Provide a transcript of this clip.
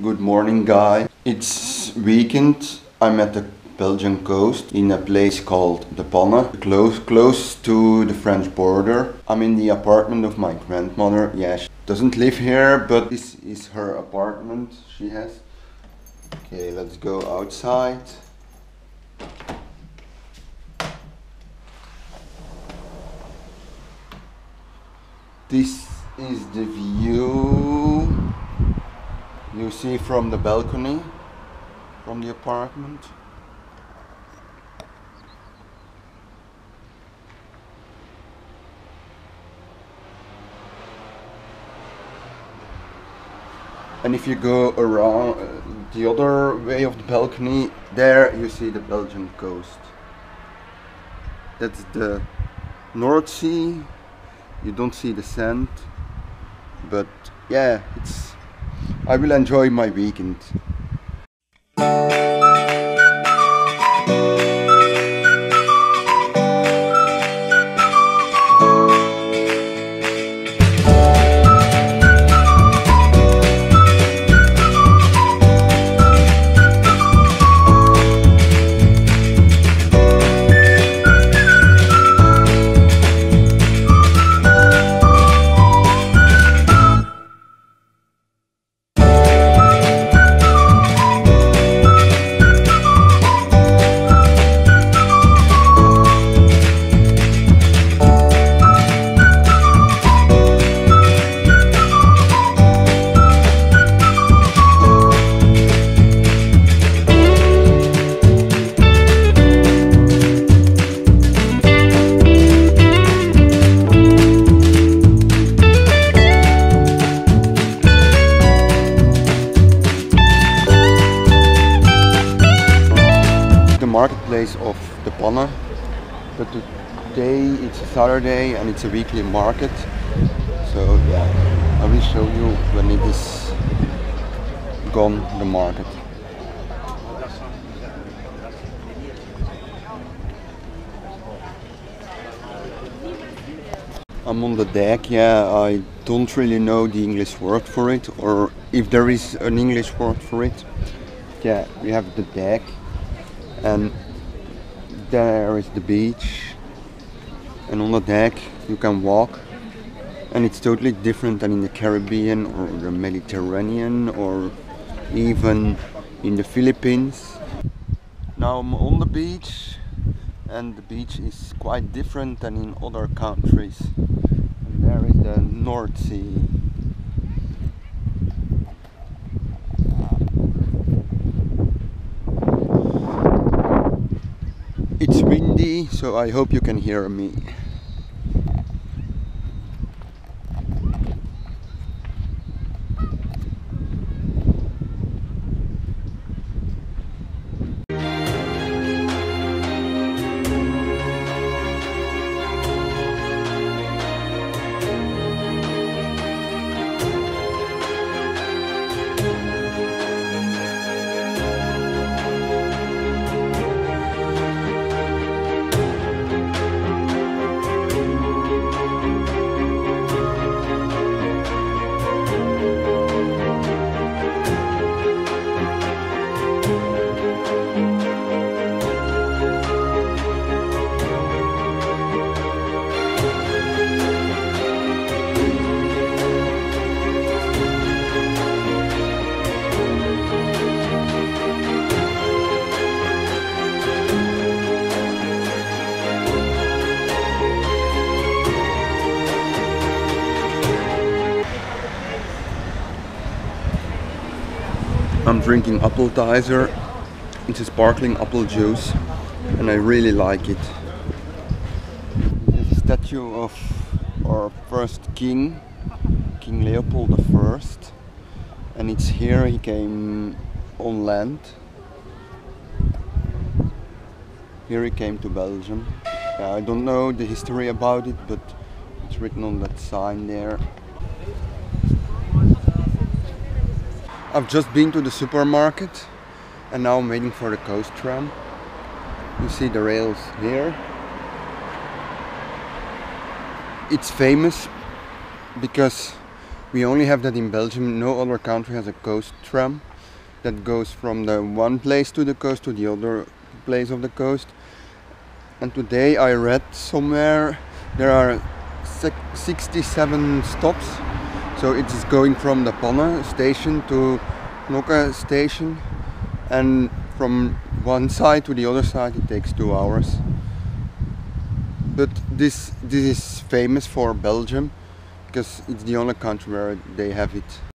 Good morning, guy. It's weekend. I'm at the Belgian coast in a place called De Panne, close close to the French border. I'm in the apartment of my grandmother. Yeah, she doesn't live here, but this is her apartment she has. Okay, let's go outside. This is the view you see from the balcony from the apartment. And if you go around uh, the other way of the balcony, there you see the Belgian coast. That's the North Sea. You don't see the sand, but yeah, it's. I will enjoy my weekend. Marketplace of the Panne. But today it's a Saturday and it's a weekly market. So yeah, I will show you when it is gone the market. I'm on the deck, yeah, I don't really know the English word for it or if there is an English word for it. Yeah, we have the deck and there is the beach and on the deck you can walk and it's totally different than in the Caribbean or the Mediterranean or even in the Philippines. Now I'm on the beach and the beach is quite different than in other countries. And there is the North Sea. It's windy, so I hope you can hear me. I'm drinking Appletiser. It's a sparkling apple juice and I really like it. This a statue of our first king, King Leopold I. And it's here he came on land. Here he came to Belgium. Yeah, I don't know the history about it, but it's written on that sign there. I've just been to the supermarket and now I'm waiting for the coast tram. You see the rails here. It's famous because We only have that in Belgium. No other country has a coast tram that goes from the one place to the coast to the other place of the coast. And today I read somewhere there are 67 stops. So it is going from the Panne station to Knokke station and from one side to the other side it takes two hours. But this this is famous for Belgium because it's the only country where they have it.